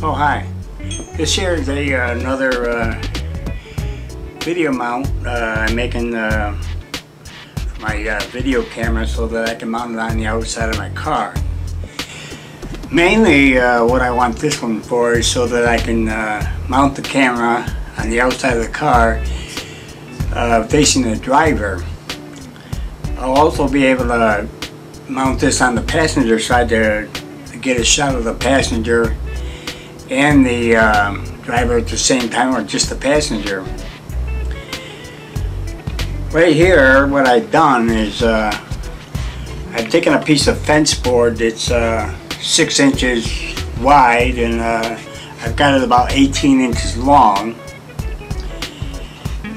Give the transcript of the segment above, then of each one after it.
Oh hi, this here is a uh, another uh, video mount uh, I'm making uh, my uh, video camera so that I can mount it on the outside of my car. Mainly uh, what I want this one for is so that I can mount the camera on the outside of the car facing the driver. I'll also be able to mount this on the passenger side to get a shot of the passenger and the um, driver at the same time or just the passenger. Right here what I've done is uh, I've taken a piece of fence board that's uh, 6 inches wide and uh, I've got it about 18 inches long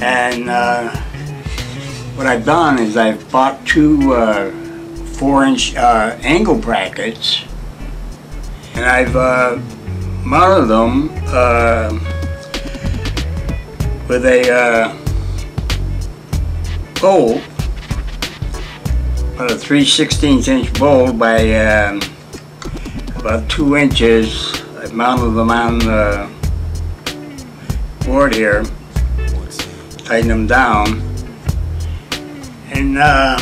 and uh, what I've done is I've bought two uh, 4 inch angle brackets and I've mounted them uh, with a uh, bolt, about a 3 16 inch bolt by um, about 2 inches. I mounted them on the board here, tighten them down, and uh,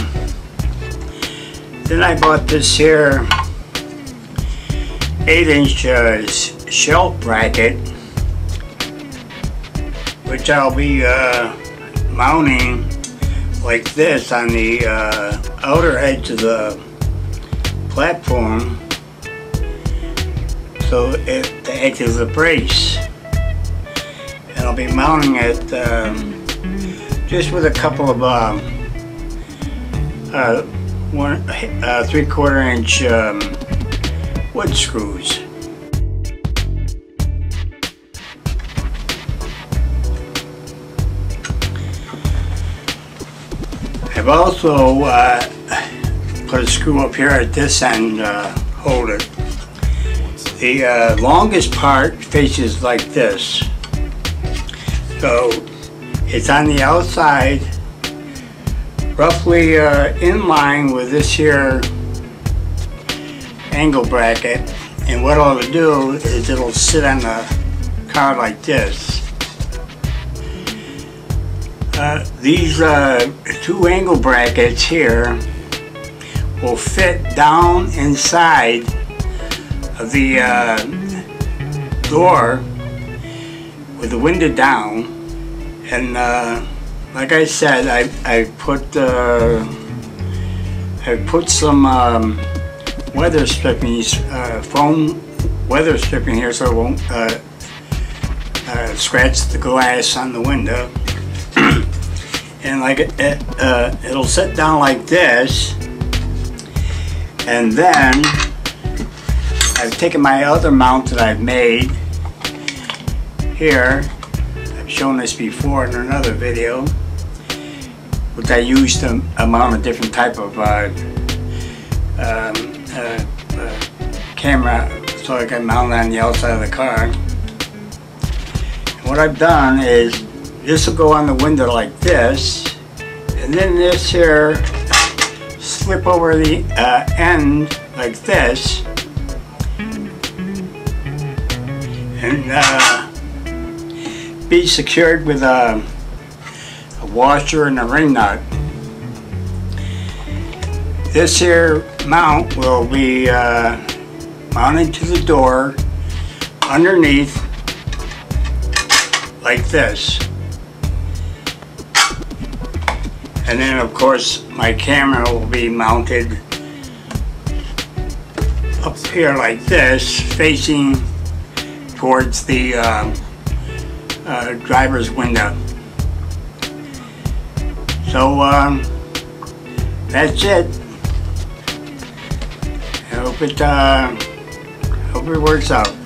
then I bought this here 8 inch uh, shelf bracket which I'll be uh, mounting like this on the uh, outer edge of the platform. So it acts as a brace. And I'll be mounting it um, just with a couple of um, uh, one uh, three quarter inch um, wood screws I've also uh, put a screw up here at this end, uh, hold it. The uh, longest part faces like this. So it's on the outside, roughly uh, in line with this here angle bracket. And what I'll do is it'll sit on the car like this. Uh, these uh, two angle brackets here will fit down inside of the uh, door with the window down. And uh, like I said I, I put uh, I put some um, weather stripping foam weather stripping here so it won't scratch the glass on the window and like it, uh, it'll sit down like this and then I've taken my other mount that I've made here. I've shown this before in another video which I used to mount a different type of uh, um, uh, uh, camera so I can mount it on the outside of the car. What I've done is this will go on the window like this and then this here slip over the uh, end like this and uh, be secured with a, a, washer and a ring nut. This here mount will be uh, mounted to the door underneath like this. And then of course my camera will be mounted up here like this facing towards the uh, uh, driver's window. So um, that's it. I hope it, uh, hope it works out.